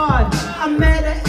I met her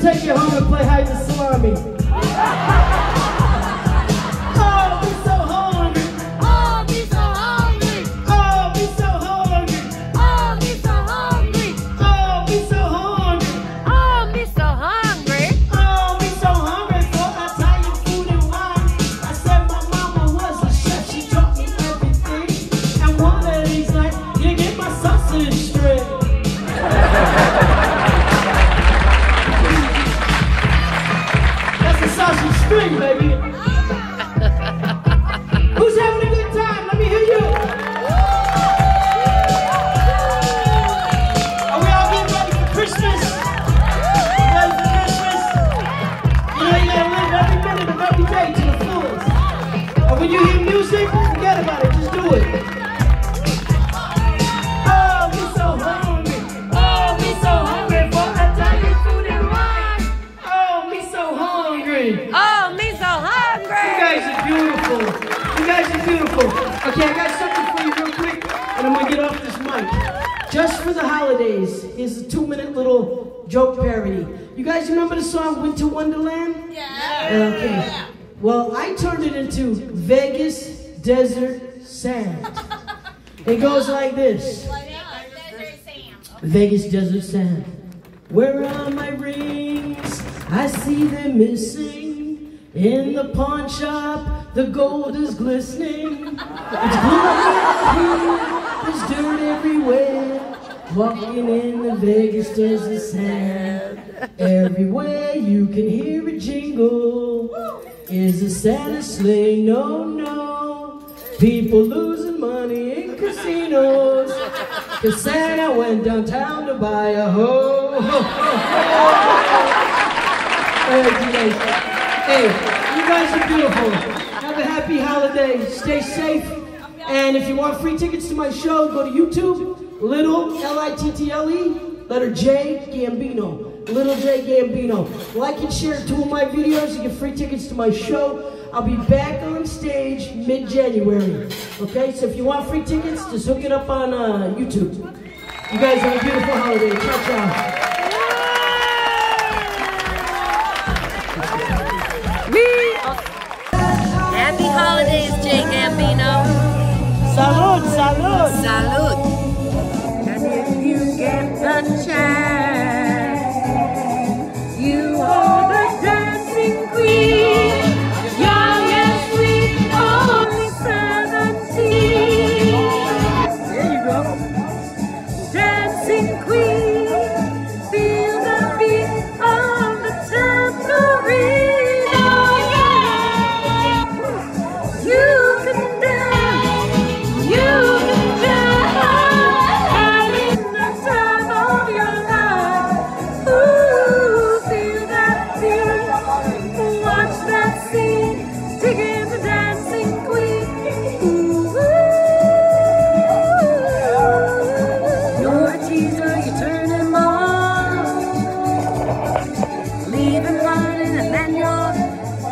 take you home and play hide the salami. beautiful. You guys are beautiful. Okay, I got something for you real quick, and I'm gonna get off this mic. Just for the holidays, Is a two-minute little joke parody. You guys remember the song Winter Wonderland? Yeah. Okay. Well, I turned it into Vegas Desert Sand. It goes like this. Vegas Desert Sand. Where are my rings? I see them missing in the pawn shop the gold is glistening. It's glowing. There's dirt everywhere. Walking in the Vegas, there's sand. Everywhere you can hear a jingle. Is a Santa sleigh? No, no. People losing money in casinos. Cause Santa went downtown to buy a hoe. Congratulations. Hey, you guys are beautiful happy holiday. Stay safe. And if you want free tickets to my show, go to YouTube, Little, L-I-T-T-L-E, letter J, Gambino. Little J Gambino. Like and share two of my videos and get free tickets to my show. I'll be back on stage mid-January. Okay, so if you want free tickets, just hook it up on uh, YouTube. You guys have a beautiful holiday. Ciao, ciao. Salud, salud. Salud. And if you get the chance.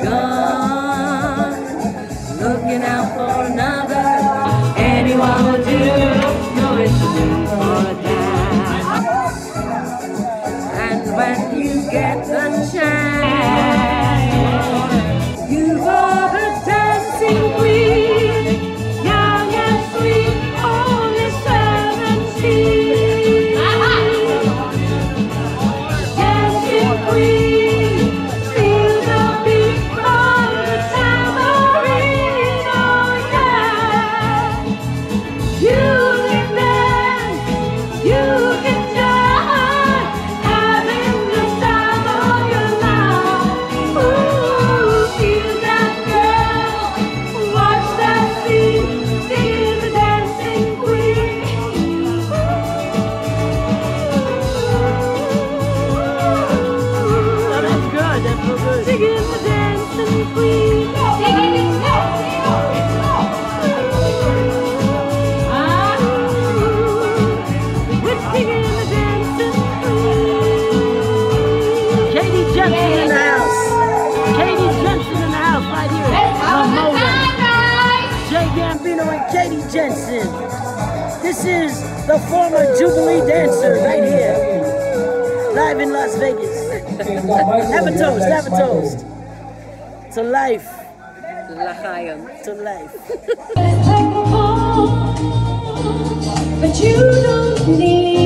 gone. the former Jubilee dancer right here, live in Las Vegas. have a toast, have a toast. To life. L'chaim. To life. but you don't need